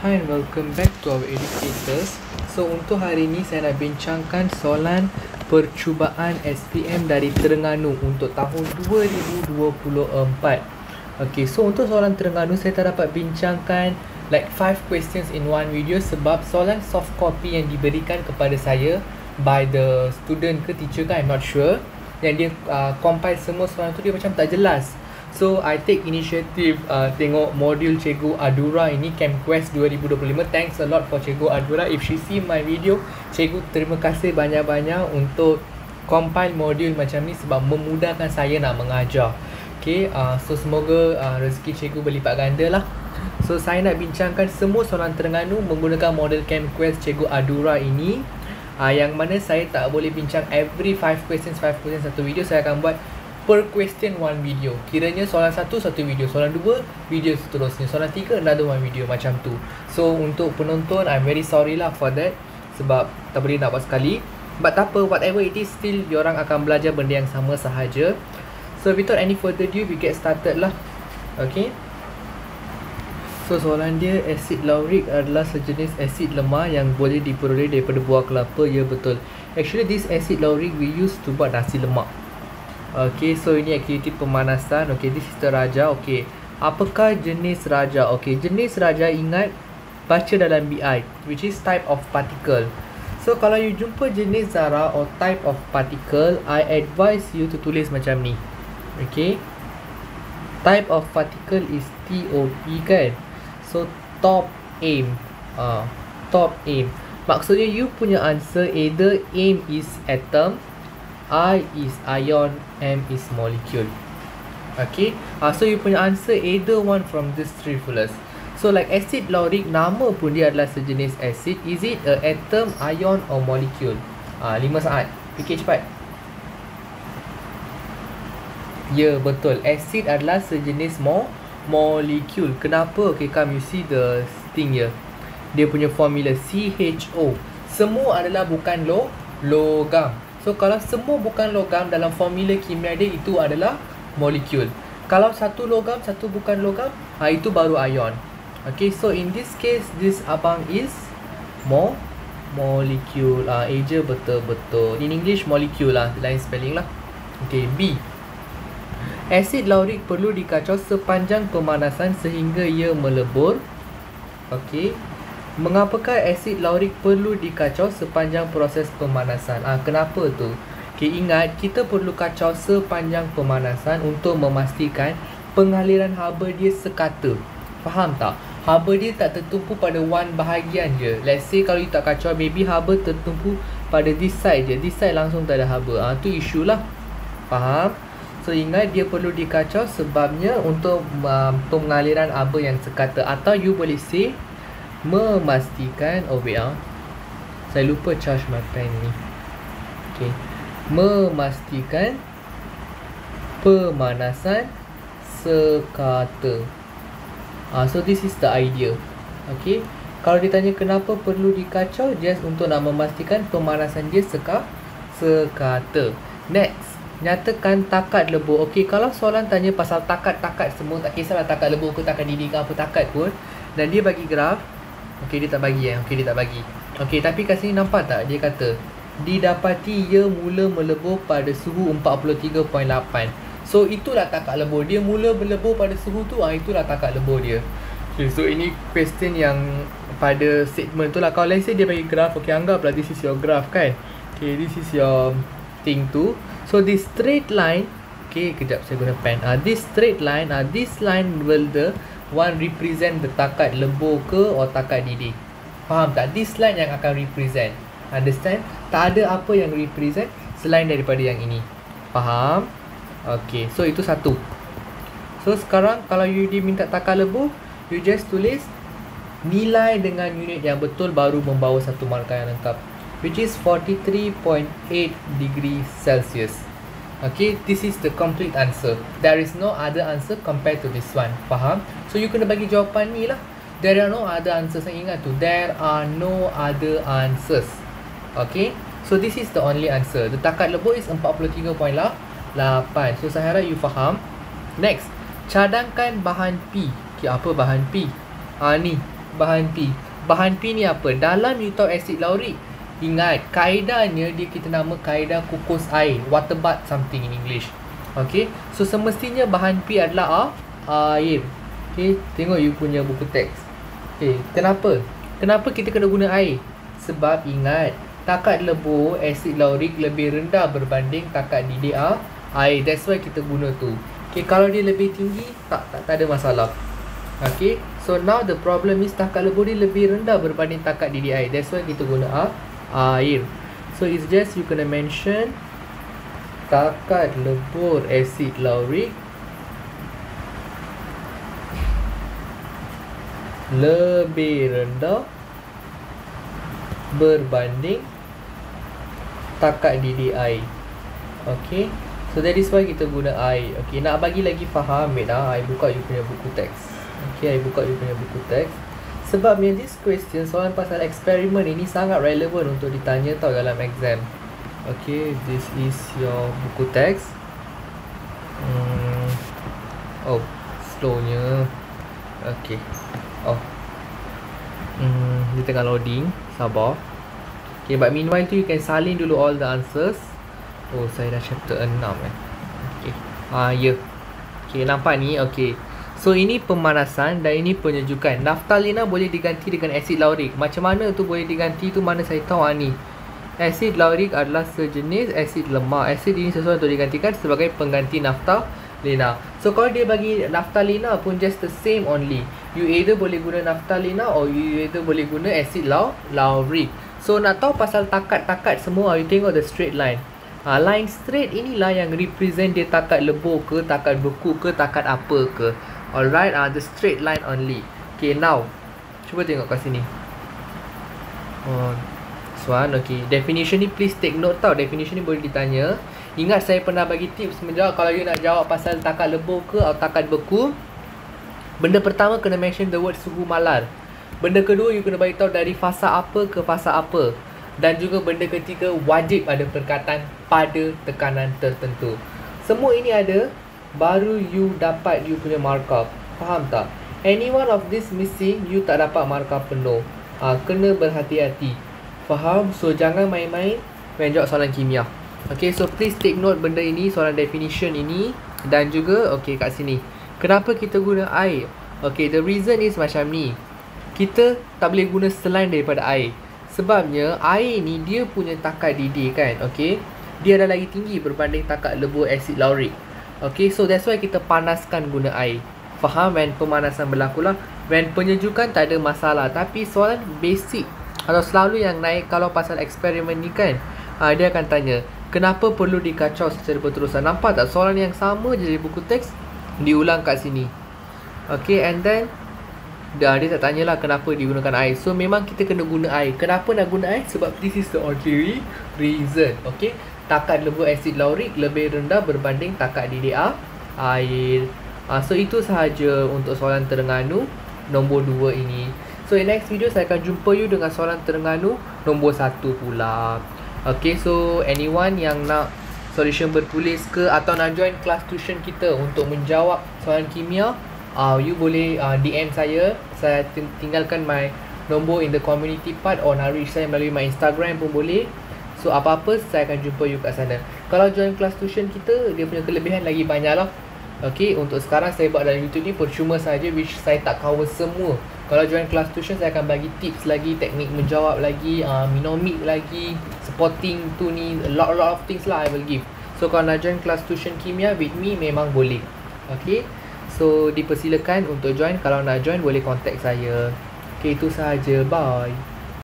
Hi and welcome back to our educators. So untuk hari ini saya nak bincangkan soalan percubaan SPM dari Terengganu untuk tahun 2024. Okay, so untuk soalan Terengganu saya tak dapat bincangkan like 5 questions in one video sebab soalan soft copy yang diberikan kepada saya by the student ke teacher kan I'm not sure yang dia uh, compile semua soalan tu dia macam tak jelas So I take initiative uh, tengok modul Cikgu Adura ini Camp Quest 2025. Thanks a lot for Cikgu Adura. If she see my video, Cikgu terima kasih banyak-banyak untuk compile modul macam ni sebab memudahkan saya nak mengajar. Okay, uh, so semoga uh, rezeki Cikgu berlipat ganda lah. So saya nak bincangkan semua soalan Terengganu menggunakan model Camp Quest Cikgu Adura ini. Uh, yang mana saya tak boleh bincang every 5 questions 5 questions satu video saya akan buat per question one video. Kiranya soalan satu satu video. Soalan dua video seterusnya. Soalan tiga another one video macam tu. So untuk penonton I'm very sorry lah for that sebab tak boleh nak buat sekali. But tak apa whatever it is still diorang akan belajar benda yang sama sahaja. So without any further ado we get started lah. Okay? So soalan dia asid lauric adalah sejenis asid lemah yang boleh diperoleh daripada buah kelapa. Ya betul. Actually this acid lauric we use to buat nasi lemak Okay, so ini aktiviti pemanasan. Okay, this is the raja. Okay, apakah jenis raja? Okay, jenis raja ingat baca dalam BI, which is type of particle. So, kalau you jumpa jenis zara or type of particle, I advise you to tulis macam ni. Okay, type of particle is TOP kan? So, top aim. Ah, uh, top aim. Maksudnya you punya answer either aim is atom I is ion, M is molecule. Okay, uh, so you punya answer either one from these three fullest. So like acid lauric, nama pun dia adalah sejenis acid. Is it a atom, ion or molecule? Ah, uh, lima saat. Fikir cepat. Ya, yeah, betul. Acid adalah sejenis mo molecule. Kenapa? Okay, come you see the thing here. Dia punya formula CHO. Semua adalah bukan lo logam. So kalau semua bukan logam dalam formula kimia dia itu adalah molekul. Kalau satu logam, satu bukan logam, ha, itu baru ion. Okay, so in this case, this abang is mo molecule. Ah, uh, aja betul-betul. In English, molecule lah. Lain spelling lah. Okay, B. Asid laurik perlu dikacau sepanjang pemanasan sehingga ia melebur. Okay. Mengapakah asid laurik perlu dikacau sepanjang proses pemanasan? Ah, kenapa tu? Okay, ingat kita perlu kacau sepanjang pemanasan untuk memastikan pengaliran haba dia sekata. Faham tak? Haba dia tak tertumpu pada one bahagian je. Let's say kalau you tak kacau, maybe haba tertumpu pada this side je. This side langsung tak ada haba. Ah, tu isu lah. Faham? So ingat dia perlu dikacau sebabnya untuk uh, pengaliran haba yang sekata. Atau you boleh say memastikan oh wait ah saya lupa charge my pen ni. Okey memastikan pemanasan sekata. Ah so this is the idea. Okey kalau ditanya kenapa perlu dikacau just untuk nak memastikan pemanasan dia seka sekata. Next nyatakan takat lebur okey kalau soalan tanya pasal takat-takat semua tak kisahlah takat lebur ke takat diding ke apa takat pun dan dia bagi graf Okey dia tak bagi eh. Okey dia tak bagi. Okey tapi kat sini nampak tak dia kata didapati ia mula melebur pada suhu 43.8. So itulah takat lebur. Dia mula melebur pada suhu tu ah itulah takat lebur dia. Okay, so ini question yang pada statement tu lah Kalau let's say dia bagi graph Okay anggaplah this is your graph kan Okay this is your thing tu So this straight line Okay kejap saya guna pen uh, This straight line uh, This line will the one represent takat lebur ke or takat didih faham tak? This line yang akan represent. Understand? Tak ada apa yang represent selain daripada yang ini. Faham? Okay, so itu satu. So sekarang kalau you diminta takat lebur you just tulis nilai dengan unit yang betul baru membawa satu markah yang lengkap which is 43.8 degree celsius Okay, this is the complete answer. There is no other answer compared to this one. Faham? So, you kena bagi jawapan ni lah. There are no other answers. Ingat tu. There are no other answers. Okay. So, this is the only answer. The takat lebur is 43.8. So, saya harap you faham. Next. Cadangkan bahan P. Okay, apa bahan P? Ah, ni. bahan P. Bahan P ni apa? Dalam tahu asid laurik, ingat kaedahnya dia kita nama kaedah kukus air, water bath something in English. Okay, so semestinya bahan P adalah uh, air. Okay, tengok you punya buku teks. Okay, kenapa? Kenapa kita kena guna air? Sebab ingat, takat lebur asid laurik lebih rendah berbanding takat DDA air. That's why kita guna tu. Okay, kalau dia lebih tinggi, tak tak, tak ada masalah. Okay, so now the problem is takat lebur dia lebih rendah berbanding takat DDA. That's why kita guna A, air. So it's just you kena mention takat lebur asid laurik lebih rendah berbanding takat DDI okay? So that is why kita guna I okay nak bagi lagi faham wait lah I buka you punya buku teks. Okay I buka you punya buku teks sebab yang this question soalan pasal eksperimen ini sangat relevan untuk ditanya tau dalam exam Okay, this is your buku teks. Hmm. Oh, slownya. Okay. Oh. Hmm, dia tengah loading. Sabar. Okay, but meanwhile tu you can salin dulu all the answers. Oh, saya dah chapter 6 eh. Okay. Ah, ya. Yeah. Okay, nampak ni? Okay. So, ini pemanasan dan ini penyejukan. Naftalina boleh diganti dengan asid laurik. Macam mana tu boleh diganti tu mana saya tahu ah, ni. Asid laurik adalah sejenis asid lemak. Asid ini sesuai untuk digantikan sebagai pengganti naftalina. So kalau dia bagi naftalina pun just the same only. You either boleh guna naftalina or you either boleh guna asid lau laurik. So nak tahu pasal takat-takat semua, you tengok the straight line. Ha, line straight inilah yang represent dia takat lebur ke, takat beku ke, takat apa ke. Alright, uh, the straight line only. Okay, now. Cuba tengok kat sini. Oh, one okay definition ni please take note tau definition ni boleh ditanya ingat saya pernah bagi tips menjawab kalau you nak jawab pasal takat lebur ke atau takat beku benda pertama kena mention the word suhu malar benda kedua you kena bagi tahu dari fasa apa ke fasa apa dan juga benda ketiga wajib ada perkataan pada tekanan tertentu semua ini ada baru you dapat you punya markup faham tak any one of this missing you tak dapat markup penuh ha, kena berhati-hati Faham? So jangan main-main when jawab soalan kimia. Okay, so please take note benda ini, soalan definition ini dan juga okay kat sini. Kenapa kita guna air? Okay, the reason is macam ni. Kita tak boleh guna selain daripada air. Sebabnya air ni dia punya takat didih kan, okay? Dia dah lagi tinggi berbanding takat lebur asid laurik. Okay, so that's why kita panaskan guna air. Faham when pemanasan berlaku lah. When penyejukan tak ada masalah. Tapi soalan basic atau selalu yang naik kalau pasal eksperimen ni kan uh, Dia akan tanya Kenapa perlu dikacau secara berterusan Nampak tak soalan yang sama je dari buku teks Diulang kat sini Okay and then dah, Dia tak tanyalah kenapa digunakan air So memang kita kena guna air Kenapa nak guna air? Sebab this is the ordinary reason Okay Takat lebu asid laurik lebih rendah berbanding takat DDA air uh, So itu sahaja untuk soalan Terengganu Nombor 2 ini So in next video saya akan jumpa you dengan soalan Terengganu nombor satu pula. Okay so anyone yang nak solution bertulis ke atau nak join kelas tuition kita untuk menjawab soalan kimia, uh, you boleh uh, DM saya. Saya tinggalkan my nombor in the community part or nak reach saya melalui my Instagram pun boleh. So apa-apa saya akan jumpa you kat sana. Kalau join kelas tuition kita, dia punya kelebihan lagi banyak lah. Okay, untuk sekarang saya buat dalam YouTube ni percuma saja which saya tak cover semua. Kalau join kelas tuition saya akan bagi tips lagi teknik menjawab lagi uh, minomik lagi supporting tu ni a lot, lot of things lah I will give. So kalau nak join kelas tuition kimia with me memang boleh. Okay so dipersilakan untuk join. Kalau nak join boleh contact saya. Okay itu sahaja. Bye